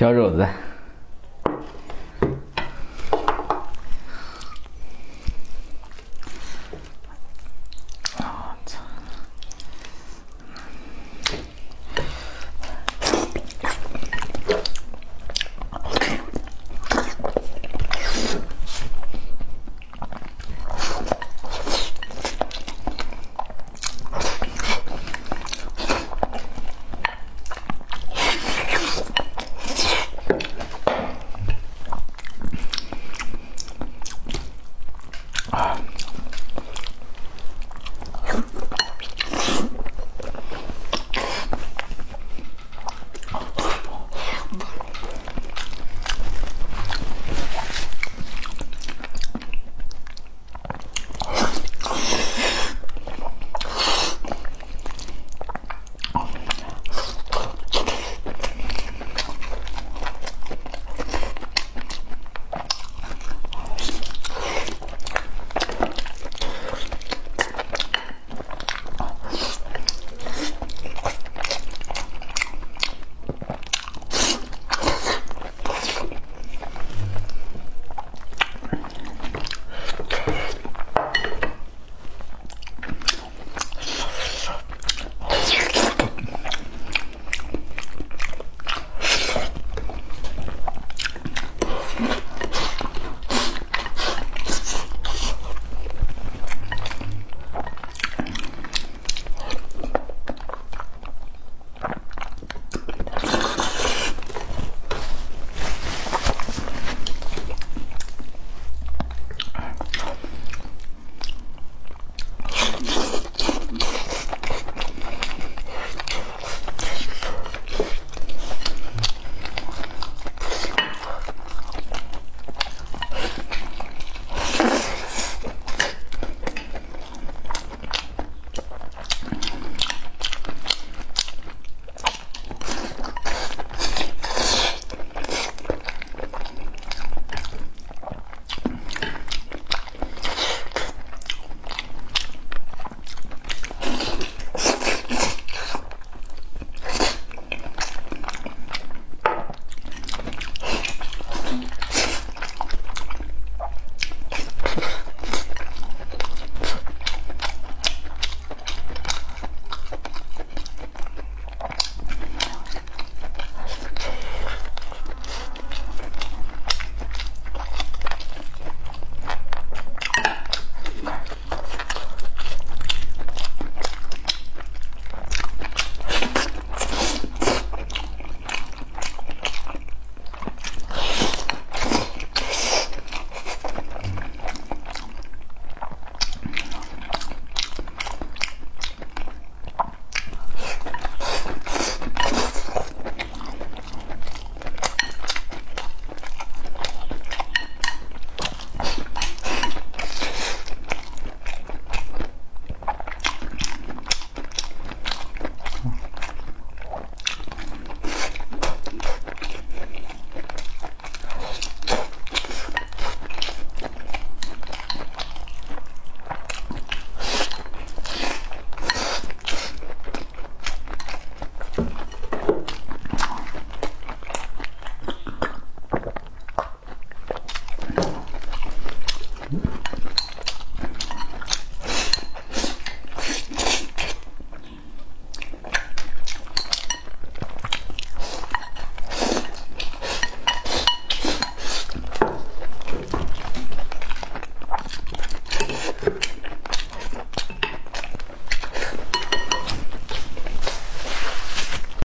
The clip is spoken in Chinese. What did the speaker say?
小肘子。